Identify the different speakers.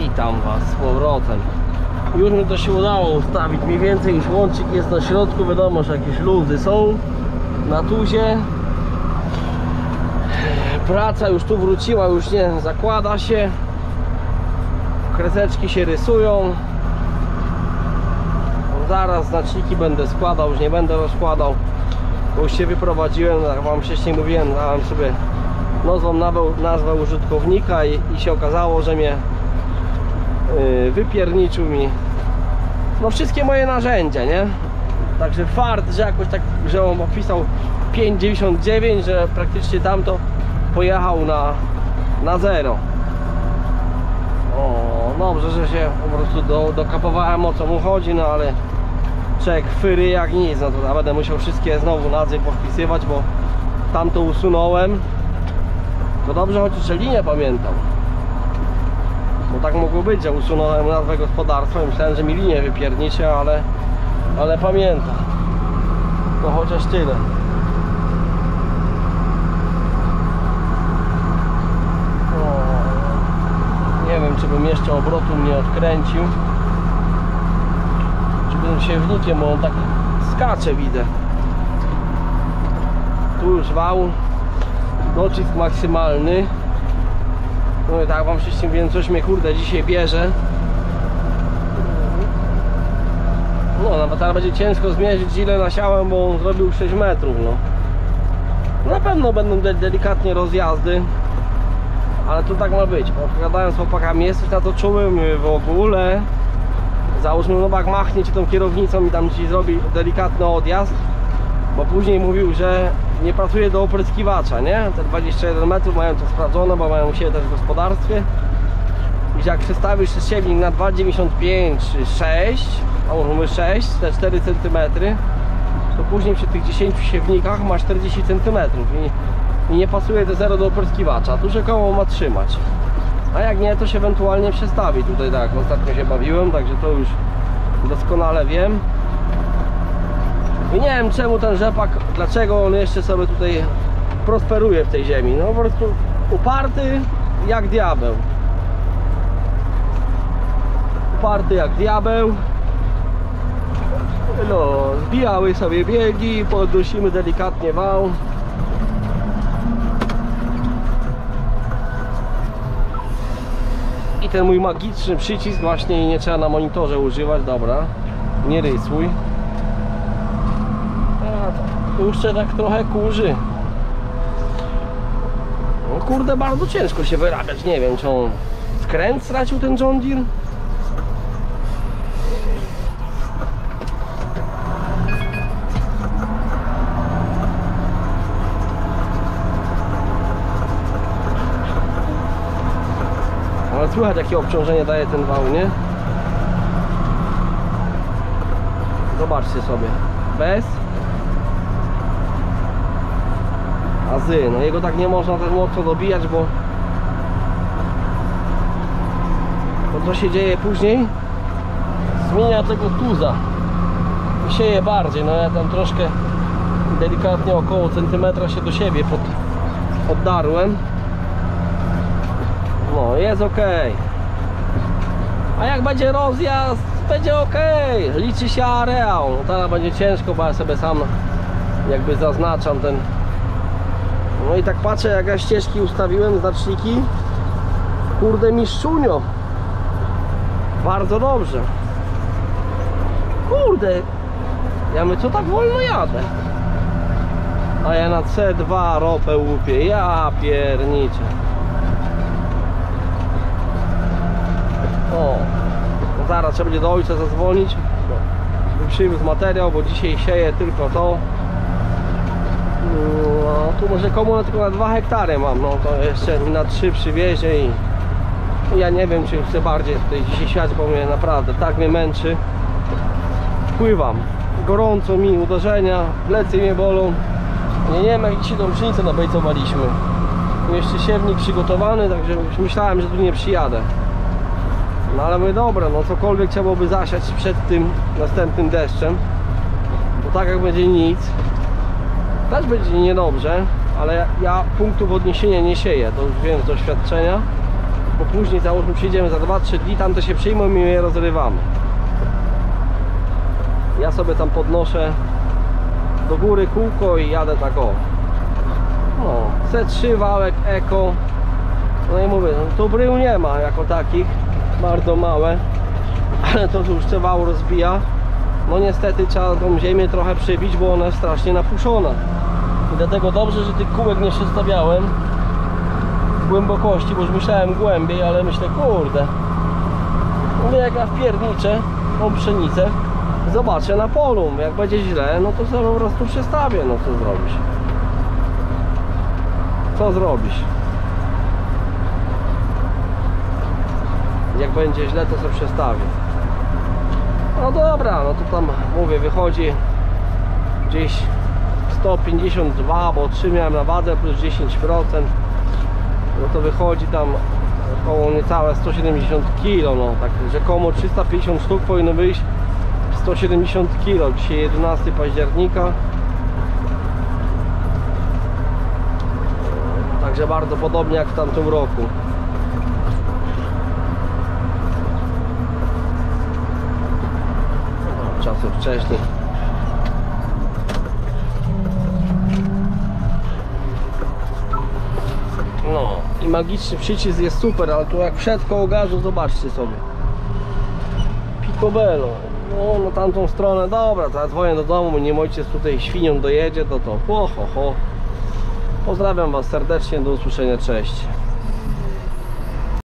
Speaker 1: Witam Was z powrotem. Już mi to się udało ustawić mniej więcej, już łącznik jest na środku, wiadomo, że jakieś luzy są na tuzie. Praca już tu wróciła, już nie zakłada się. Kreseczki się rysują. Zaraz znaczniki będę składał, już nie będę rozkładał. Bo już się wyprowadziłem, jak Wam wcześniej mówiłem, dałem sobie nową nazwę, użytkownika i, i się okazało, że mnie wypierniczył mi no wszystkie moje narzędzia, nie? Także fart, że jakoś tak, że on opisał 5,99, że praktycznie tamto pojechał na, na zero. O, dobrze, że się po prostu do, dokapowałem o co mu chodzi, no ale czek chwyry jak nic, no to będę musiał wszystkie znowu nazwy powpisywać, bo tamto usunąłem. To dobrze chociaż, że linię pamiętam. Bo tak mogło być, że usunąłem nazwę gospodarstwa i myślałem, że mi linię wypiernicie, ale, ale pamiętam. To chociaż tyle. O, nie wiem, czy bym jeszcze obrotu nie odkręcił. Czy bym siewnikiem, bo on tak skacze, widzę. Tu już wał. Docisk maksymalny. No i tak wam wcześniej mówiłem, coś mnie kurde dzisiaj bierze. No, nawet teraz będzie ciężko zmierzyć ile nasiałem, bo on zrobił 6 metrów, no. Na pewno będą de delikatnie rozjazdy, ale to tak ma być. Opowiadałem z chłopakami, jesteś na to czuły, Mówię, w ogóle. Załóżmy, no jak machnie ci tą kierownicą i tam ci zrobi delikatny odjazd, bo później mówił, że nie pracuje do opryskiwacza, nie? Te 21 metrów mają to sprawdzone, bo mają się też w gospodarstwie. I jak przestawisz siewnik na 2,95 czy 6, a może mówię 6, te 4 cm, to później przy tych 10 siewnikach ma 40 cm i, i nie pasuje te 0 do opryskiwacza. Duże koło ma trzymać. A jak nie, to się ewentualnie przestawi. Tutaj tak, ostatnio się bawiłem, także to już doskonale wiem. I nie wiem czemu ten rzepak, dlaczego on jeszcze sobie tutaj prosperuje w tej ziemi. No po prostu uparty jak diabeł. Uparty jak diabeł. No, zbijały sobie biegi, podnosimy delikatnie wał. I ten mój magiczny przycisk właśnie nie trzeba na monitorze używać, dobra. Nie rysuj. Jeszcze tak trochę kurzy. No kurde, bardzo ciężko się wyrabiać. Nie wiem, czy on skręt stracił ten John Deere? Ale słychać jakie obciążenie daje ten wał, nie? Zobaczcie sobie. Bez. No jego tak nie można też mocno dobijać, bo to co się dzieje później zmienia tego tuza i sieje bardziej. No ja tam troszkę delikatnie około centymetra się do siebie pod, oddarłem. No jest ok. A jak będzie rozjazd, będzie ok. Liczy się areał. No teraz będzie ciężko, bo ja sobie sam jakby zaznaczam ten. No i tak patrzę, jak ja ścieżki ustawiłem, znaczniki. Kurde mistrzunio. Bardzo dobrze. Kurde. Ja my co tak wolno jadę? A ja na C2 ropę łupię. Ja pierniczę. O, no zaraz trzeba będzie do ojca zadzwonić. żeby Przywiózł materiał, bo dzisiaj sieję tylko to. No, tu może komu na tylko na 2 hektary mam, no to jeszcze na 3 przywiezie i ja nie wiem czy chcę bardziej tutaj dzisiaj siać, bo mnie naprawdę tak mnie męczy. Pływam, gorąco mi, uderzenia, plecy mnie bolą. Nie, nie wiem jak dzisiaj tą pszenicę nabejcowaliśmy. Jeszcze siewnik przygotowany, także myślałem, że tu nie przyjadę. No ale mówię, dobra, no cokolwiek trzeba byłoby zasiać przed tym następnym deszczem. Bo tak jak będzie nic, też będzie niedobrze, ale ja punktów odniesienia nie sieję, to już wiem z doświadczenia. bo później załóżmy przyjdziemy za 2-3 dni, tam to się przyjmą i je rozrywamy. Ja sobie tam podnoszę do góry kółko i jadę tak o. No, C3 wałek Eko. No i mówię, no, tu brył nie ma jako takich, bardzo małe, ale to już te wał rozbija. No niestety trzeba tą ziemię trochę przybić, bo ona jest strasznie napuszona. I dlatego dobrze, że tych kółek nie przestawiałem w głębokości, bo już myślałem głębiej, ale myślę, kurde. Mówię, jak ja wpierniczę tą pszenicę, zobaczę na polu. Jak będzie źle, no to sobie po prostu przestawię. No co zrobisz? Co zrobisz? Jak będzie źle, to sobie przestawię. No dobra, no to tam mówię, wychodzi gdzieś 152, bo 3 miałem na wadze plus 10%. No to wychodzi tam około niecałe 170 kg, no tak rzekomo 350 sztuk powinno wyjść 170 kg. Dzisiaj 11 października. Także bardzo podobnie jak w tamtym roku. Czasy wcześniej. No i magiczny przycisk jest super, ale tu jak wszedł koło gazu, zobaczcie sobie. Picobello. No na tamtą stronę, dobra, to ja dzwonię do domu, nim ojciec tutaj świnią dojedzie, to to ho, ho, ho. Pozdrawiam Was serdecznie, do usłyszenia, cześć.